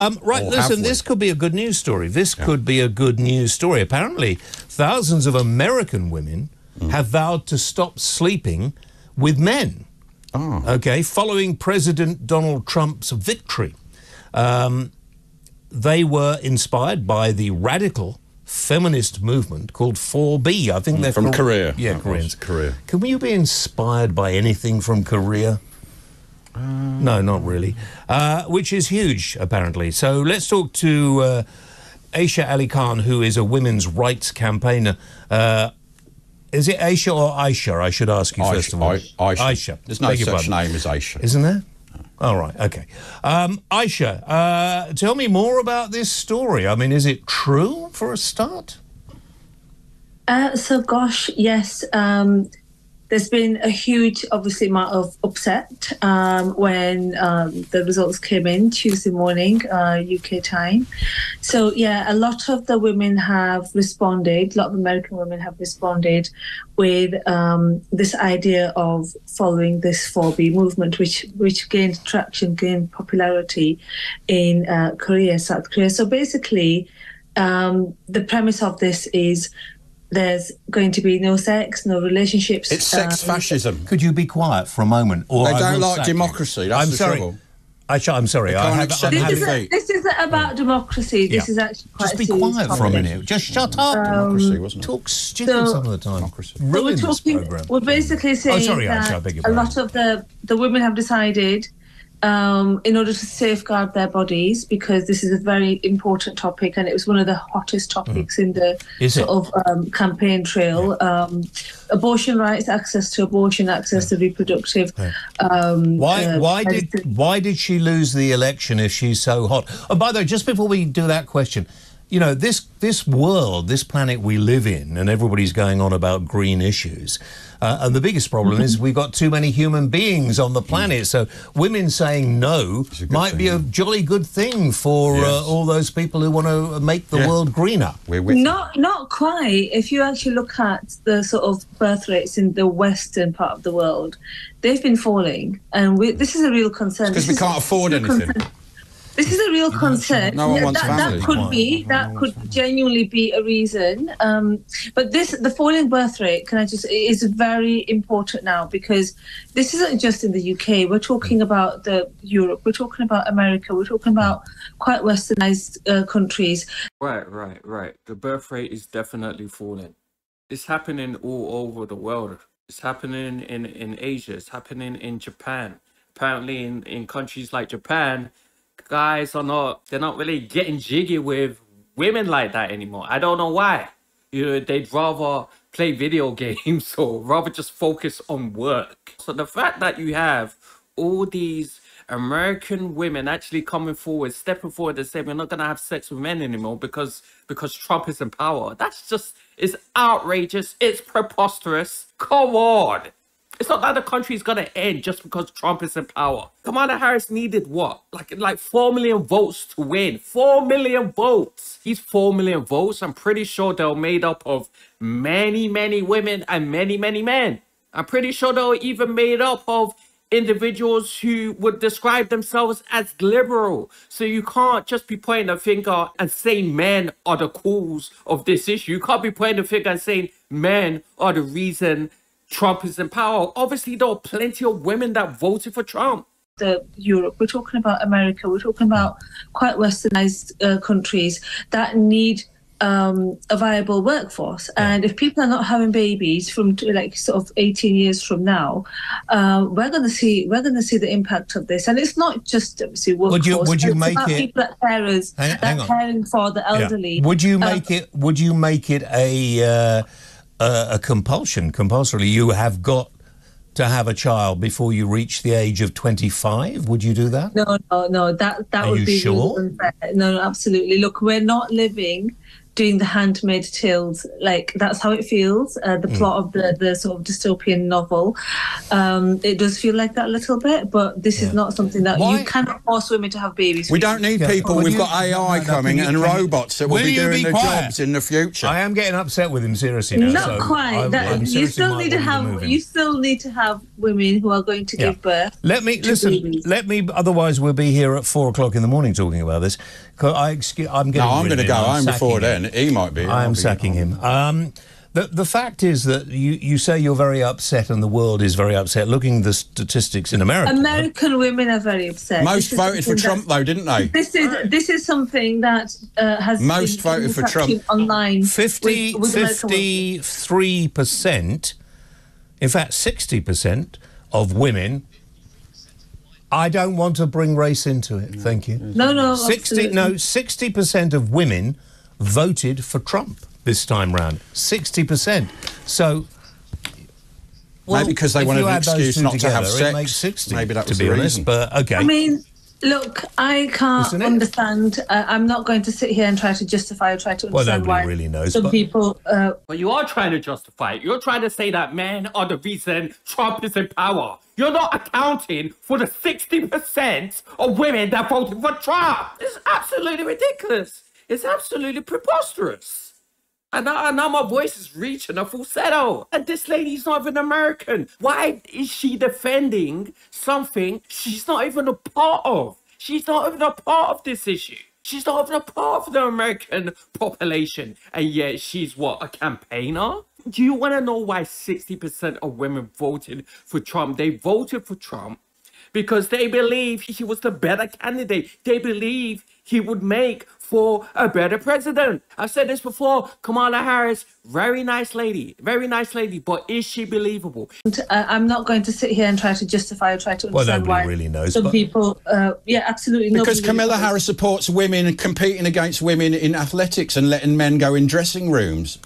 Um, right, listen, this could be a good news story. This could be a good news story. Apparently, thousands of American women Mm. have vowed to stop sleeping with men. Oh. Okay, following President Donald Trump's victory. Um, they were inspired by the radical feminist movement called 4B. I think they're Mm, From Kor- Korea. Yeah, Koreans. Korea. Can you be inspired by anything from Korea? No, not really. Uh, which is huge, apparently. So let's talk to uh, Aisha Ali Khan, who is a women's rights campaigner. Uh, is it Aisha or Aisha? I should ask you first of all. Aisha. Aisha. There's no Beg such pardon. name as Aisha. Isn't there? All right, okay. Um, Aisha, uh, tell me more about this story. I mean, is it true for a start? Uh, so, gosh, yes. Um, there's been a huge, obviously, amount of upset um, when um, the results came in Tuesday morning, uh, UK time. So, yeah, a lot of the women have responded, a lot of American women have responded with um, this idea of following this 4B movement, which, which gained traction, gained popularity in uh, Korea, South Korea. So, basically, um, the premise of this is there's going to be no sex, no relationships. It's sex um, fascism. Could you be quiet for a moment? Or They I don't like democracy, that's I'm the sorry. trouble. Aisha, I'm sorry. I have, This isn't, this isn't about democracy. This Yeah. is actually quite Just be a serious quiet for a minute. Just shut up. Democracy, wasn't it? Talk stupid So- some of the time. Democracy. But we're talking. program. We're basically saying sorry, I that beg your a lot of the the women have decided, um, in order to safeguard their bodies, because this is a very important topic, and it was one of the hottest topics in the Mm. Is it? sort of um, campaign trail. Um, abortion rights, access to abortion, access to reproductive. Um, Why? uh, why did? Why did she lose the election if she's so hot? Oh, by the way, just before we do that question, you know this this world, this planet we live in, and everybody's going on about green issues, uh, and the biggest problem is we've got too many human beings on the planet. So women saying no a good might be a jolly good thing for uh, all those people who want to make the Yeah. world greener. We're with you. Not not quite. If you actually look at the sort of birth rates in the western part of the world, they've been falling, and we, this is a real concern. Because we can't afford this is a anything. concern. This is a real concern. No one wants that, family. that could be. That could genuinely be a reason. Um, but this, the falling birth rate, can I just, is very important now because this isn't just in the UK. We're talking about the Europe. We're talking about America. We're talking about quite westernized uh, countries. Right, right, right. The birth rate is definitely falling. It's happening all over the world. It's happening in, in Asia. It's happening in Japan. Apparently, in, in countries like Japan, guys are not they're not really getting jiggy with women like that anymore. I don't know why. You know, they'd rather play video games or rather just focus on work. So the fact that you have all these American women actually coming forward, stepping forward and saying we're not gonna have sex with men anymore because because Trump is in power. That's just it's outrageous. It's preposterous. Come on. It's not that the country is gonna end just because Trump is in power. Kamala Harris needed what? Like like four million votes to win. Four million votes. These four million votes, I'm pretty sure they're made up of many, many women and many, many men. I'm pretty sure they're even made up of individuals who would describe themselves as liberal. So you can't just be pointing a finger and saying men are the cause of this issue. You can't be pointing a finger and saying men are the reason Trump is in power. Obviously, there are plenty of women that voted for Trump. the Europe, we're talking about America, we're talking about quite westernized uh, countries that need um, a viable workforce. And if people are not having babies from like sort of 18 years from now, uh, we're going to see we're going to see the impact of this. And it's not just obviously workforce. Would you- would you it's make about it- People that carers Hang- that on. caring for the Yeah. elderly. Would you Um, make it? Would you make it a uh, a, a compulsion? Compulsorily, you have got to have a child before you reach the age of twenty five. Would you do that? No, no, no. That that Are would you be sure? unfair. No, no, absolutely. Look, we're not living doing the Handmaid's Tale. Like that's how it feels. Uh, the plot of the the sort of dystopian novel. Um, it does feel like that a little bit, but this is not something that Why- you cannot force women to have babies. We don't need Yeah, people. well, We've you- got AI no, no, coming and robots that will Will be doing be the quiet? jobs in the future. I am getting upset with him seriously now. Not so quite. I- that, I'm you still need to have. move. You still need to have women who are going to give birth. Let me listen. babies. Let me. Otherwise, we'll be here at four o'clock in the morning talking about this. 'Cause I excuse, I'm getting. no, I'm going to go. I'm home before then. He might be. I'm sacking him. Um, the the fact is that you, you say you're very upset and the world is very upset. Looking at the statistics in America, American women are very upset. Most This is voted for something Trump, that- though, didn't they? This is this is something that uh, has Most been voted for Trump. interacting online. 50, with, with American women. 53 percent, in fact, sixty percent of women. I don't want to bring race into it. Thank you. No, no, 60 absolutely. no 60% of women voted for Trump this time round 60% so Maybe because they if wanted an excuse two not to have sex. it makes 60 Maybe that to be the honest reason. but okay I mean, look, I can't understand. Uh, I'm not going to sit here and try to justify or try to understand nobody why really knows, some but- people. Uh, But you are trying to justify it. You're trying to say that men are the reason Trump is in power. You're not accounting for the 60% of women that voted for Trump. It's absolutely ridiculous. It's absolutely preposterous. And now, and now my voice is reaching a falsetto. And this lady's not even American. Why is she defending something she's not even a part of? She's not even a part of this issue. She's not even a part of the American population. And yet she's what, a campaigner? Do you want to know why 60% of women voted for Trump? They voted for Trump because they believe he was the better candidate. They believe he would make for a better president. I've said this before. Kamala Harris, very nice lady, very nice lady, but is she believable? uh, I'm not going to sit here and try to justify or try to Well, understand nobody why really knows, some but- people. Uh, yeah, absolutely. Because Kamala really Harris supports women competing against women in athletics and letting men go in dressing rooms.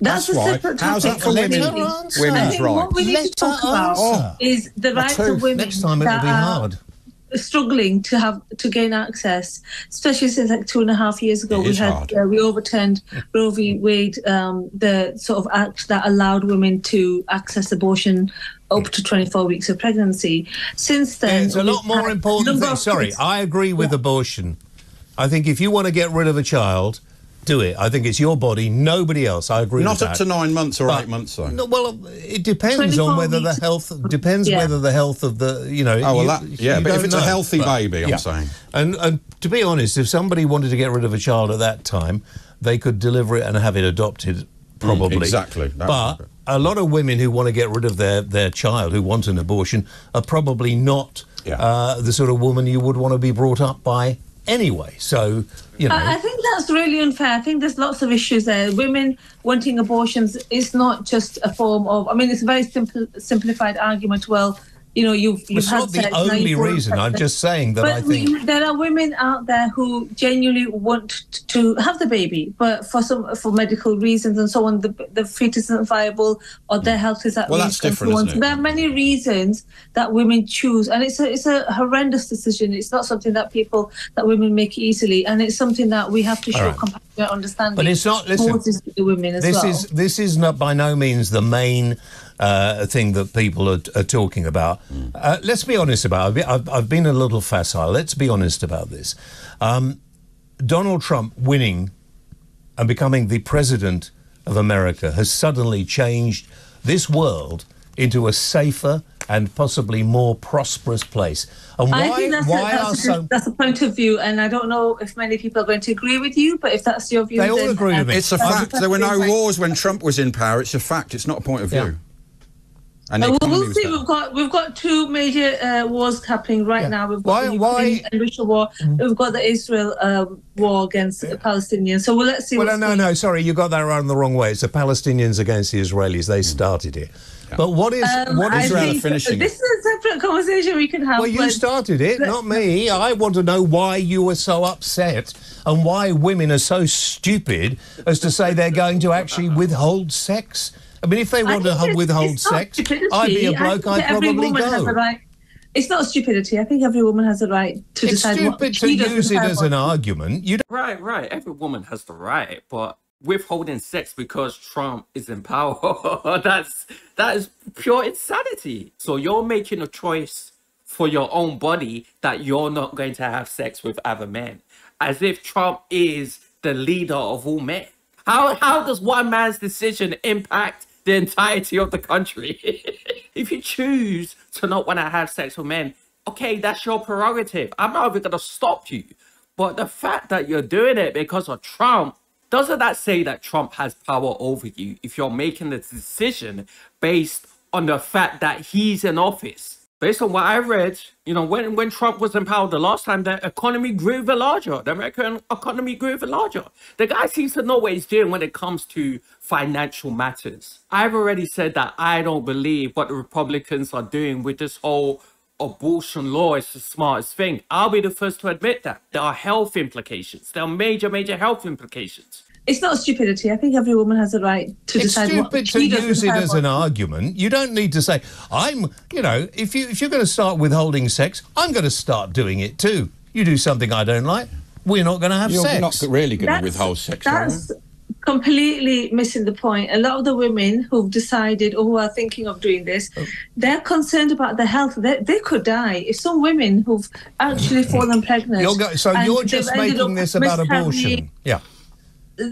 That's, That's a why. separate How's topic that for women- women's I think what we need Let to talk about answer. is the rights of women. next time it will that be are hard Struggling to have to gain access, especially since like two and a half years ago, It we had uh, we overturned Roe v. Wade, um, the sort of act that allowed women to access abortion up to 24 weeks of pregnancy. Since then, it's a lot more important thing sorry kids- I agree with abortion I think if you want to get rid of a child do it I think it's your body nobody else I agree Not with up that to nine months or But- eight months, though. No, well, it depends on whether the health depends Yeah. whether the health of the you know. Oh, well, you- that- yeah, but if don't it's a know, healthy baby, I'm saying. And and to be honest, if somebody wanted to get rid of a child at that time, they could deliver it and have it adopted, probably. Mm, exactly. That But a lot of women who want to get rid of their their child who want an abortion are probably not Yeah. uh, the sort of woman you would want to be brought up by anyway. So you know. I, I think that's really unfair. I think there's lots of issues there. Women wanting abortions is not just a form of. I mean, it's a very simple, simplified argument. Well, you know, you've you've it's not the only reason. I'm just saying that But I think. we, there are women out there who genuinely want to have the baby, but for some for medical reasons and so on, the the fetus isn't viable or their hmm. health is at Well, risk. that's different, so isn't it? there are many reasons that women choose, and it's a it's a horrendous decision. It's not something that people that women make easily, and it's something that we have to show right. compassion and understanding. But it's not- listen, towards the women as this well. is this is not by no means the main uh, thing that people are, are talking about. Uh, let's be honest about. It. I've, been- I've, I've been a little facile. Let's be honest about this. Um, Donald Trump winning and becoming the president of America has suddenly changed this world into a safer and possibly more prosperous place. And why? I think that's, why a, are that's, a, so? that's a point of view, and I don't know if many people are going to agree with you, but if that's your view, They all then, agree with me. It's a fact. There were no wars when Trump was in power. It's a fact. It's not a point of Yeah. View. And Uh, well, we'll see. better. We've got we've got two major uh, wars happening right Yeah. now. We've got Why- the why- and Russia war. We've got the Israel um, war against the Palestinians. So well, let's see. Well, what's no, going no, sorry, you got that around the wrong way. It's the Palestinians against the Israelis. They started it. But what is Um, what Israel finishing this is a separate conversation we can have. Well, you started it, not me. I want to know why you were so upset and why women are so stupid as to say they're going to actually withhold sex. I mean, if they want to think ho- it's- withhold sex. I'd be a bloke. I'd probably woman has a go. right. It's not stupidity. I think every woman has a right to It's decide what stupid to she does use it her as an argument. You don't Right. right, right. Every woman has the right, but withholding sex because Trump is in power, that's that is pure insanity. So you're making a choice for your own body that you're not going to have sex with other men, as if Trump is the leader of all men. How how does one man's decision impact the entirety of the country? if you choose to not want to have sex with men, okay, that's your prerogative. I'm not even gonna stop you. But the fact that you're doing it because of Trump, doesn't that say that Trump has power over you if you're making the decision based on the fact that he's in office? Based on what I read, you know, when, when Trump was in power the last time, the economy grew even larger. The American economy grew even larger. The guy seems to know what he's doing when it comes to financial matters. I've already said that I don't believe what the Republicans are doing with this whole abortion law is the smartest thing. I'll be the first to admit that. There are health implications. There are major, major health implications. It's not stupidity. I think every woman has a right to It's decide what stupid to she use with it as an argument. You don't need to say, I'm, you know, if, you, if you're going to start withholding sex, I'm going to start doing it too. You do something I don't like, we're not going to have sex. You're not really going to withhold sex, are? That's completely missing the point. A lot of the women who've decided or who are thinking of doing this, Oh. they're concerned about their health. They, they could die. If some women who've actually fallen pregnant. You're go- so you're just making this about abortion. Yeah.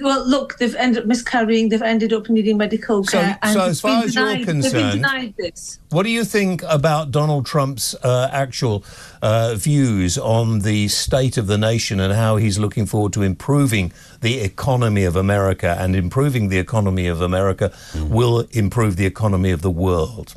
Well, look, they've ended up miscarrying. They've ended up needing medical So- care. and so as far as you're concerned- this. What do you think about Donald Trump's uh, actual uh, views on the state of the nation and how he's looking forward to improving the economy of America and improving the economy of America will improve the economy of the world?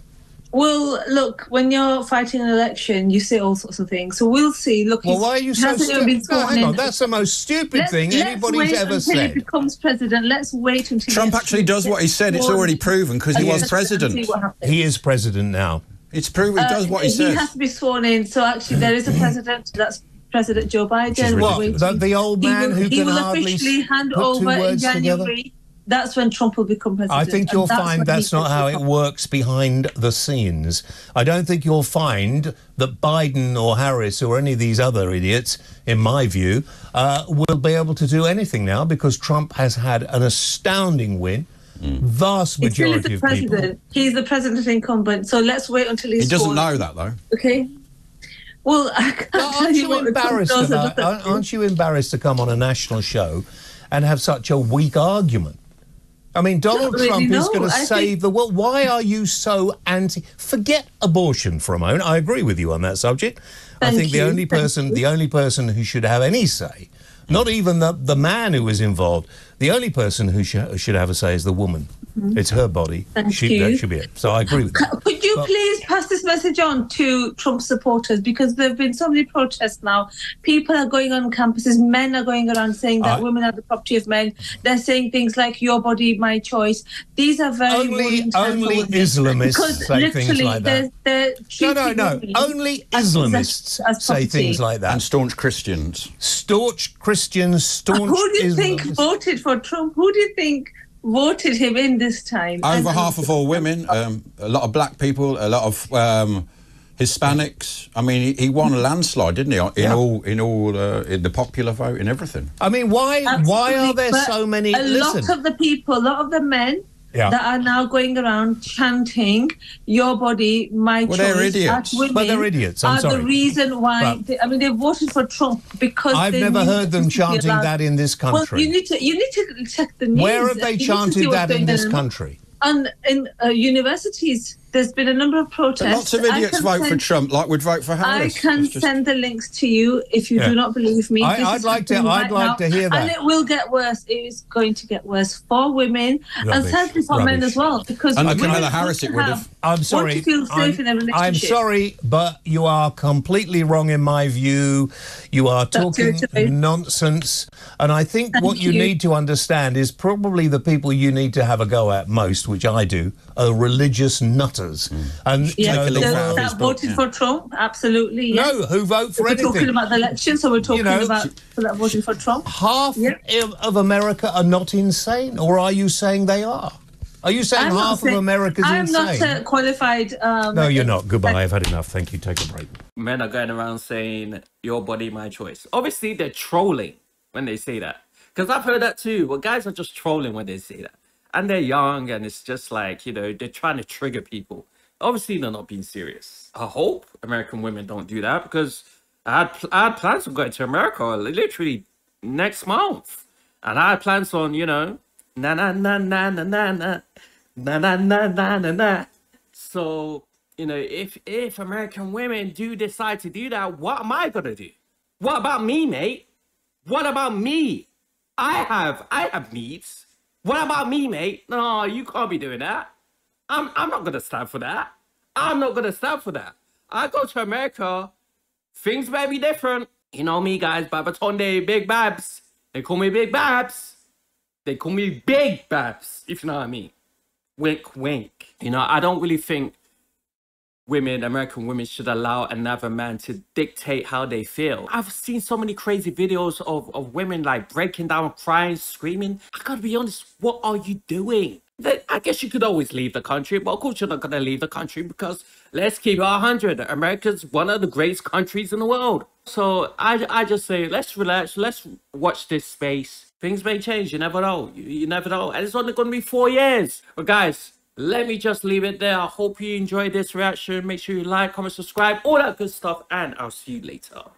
Well, look, when you're fighting an election, you say all sorts of things. So we'll see. Look, Well, he's- why are you he so hasn't even been stupid? No, sworn hang in. on, that's the most stupid Let's- thing let's anybody's wait ever until said. he becomes president. Let's wait until Trump actually does what he said. It's already proven because he And was let's president. see what happens. He is president now. It's proven he does what he Uh, says. has to be sworn in. So actually, there is a president. That's President Joe Biden. We're What, the- the old He man will- who he can will hardly officially hand put two over in words together? January. That's when Trump will become president. I think you'll that's find that's not how it works behind the scenes. I don't think you'll find that Biden or Harris or any of these other idiots, in my view, uh, will be able to do anything now because Trump has had an astounding win. Vast He still is majority the of people. president. He's the president incumbent. So let's wait until he's He doesn't sworn. know that though. Okay. Well, I can't tell Aren't you you what the Trump embarrassed about? doesn't Aren't do. aren't you embarrassed to come on a national show and have such a weak argument? I mean, Donald really, Trump is going to I save think- the world. Why are you so anti? Forget abortion for a moment. I agree with you on that subject. I Thank think the only Thank person, you. the only person who should have any say, not even the the man who was involved, the only person who should should have a say is the woman. It's her body. Mm-hmm. Thank she, That should be it. So I agree with that. Could you Well- please pass this message on to Trump supporters because there have been so many protests now. People are going on campuses, men are going around saying that I- women are the property of men. They're saying things like "your body, my choice." These are very Only worrying times for only. Islamists say things like they're, that. they're No, no, no. Only Islamists possess- as say things like that. And staunch Christians. staunch Christians, staunch Who do you think voted for Trump? Who do you think voted him in this time? Over And- half of all women, um, a lot of black people, a lot of um, Hispanics. I mean, he, he won a landslide, didn't he? In Yeah. all, in all, uh, in the popular vote, in everything. I mean, why why are there so many? A Listen, lot of the people, a lot of the men Yeah. that are now going around chanting "Your body, my Well, choice." they're idiots. women But they're idiots, I'm are sorry. the reason why. They, I mean, they voted for Trump because I've never heard them this would be chanting that in this Well, country. you need to you need to check the news. Where have they You need to see chanted that in this country? And in uh, universities, there's been a number of protests. Lots of idiots vote for Trump, like we'd vote for Harris. I can just- send the links to you if you Yeah. do not believe me. I, I'd like to- I'd right like now, to hear that. And it will get worse. It is going to get worse for women and Rubbish, sadly for men as well. Because Kamala Harris, it would have-. I'm sorry. to feel safe in a I'm, I'm sorry, but you are completely wrong in my view. You are talking nonsense. And I think Thank what you, you. need to understand is probably the people you need to have a go at most, which I do, are religious nutters. And you Yeah, know, Take a the leaf out those of world- his that voted yeah. for Trump, absolutely. Yes. no, who vote for we're talking about the election, so we're talking know, about people that voted for Trump. half Yeah. of- of America are not insane, or are you saying they are? Are you saying I'm not half saying- of America's I'm insane? not uh, qualified. Um, no, you're not. Goodbye. I've had enough. Thank you. Take a break. men are going around saying your body my choice obviously they're trolling when they say that. Because I've heard that too. Well, guys are just trolling when they say that. And they're young and it's just like, you know, they're trying to trigger people. Obviously, they're not being serious. I hope American women don't do that because I had, I had plans on going to America literally next month. And I had plans on, you know, na na na na na na na na na na na na na. So, you know, if if American women do decide to do that, what am I gonna do? What about me, mate? What about me? I have I have needs. What about me, mate? No, you can't be doing that. I'm I'm not gonna stand for that. I'm not gonna stand for that. I go to America, things may be different. You know me, guys, Babatunde, Big Babs. They call me Big Babs. They call me Big Babs, if you know what I mean. Wink, wink. You know, I don't really think women, American women, should allow another man to dictate how they feel. I've seen so many crazy videos of, of women like breaking down, crying, screaming. I gotta be honest, what are you doing? I guess you could always leave the country, but of course you're not gonna leave the country because let's keep it 100. America's one of the greatest countries in the world. So I, I just say, let's relax, let's watch this space. Things may change, you never know. You, you never know. And it's only gonna be four years. But guys, let me just leave it there. I hope you enjoyed this reaction. Make sure you like, comment, subscribe, all that good stuff, and I'll see you later.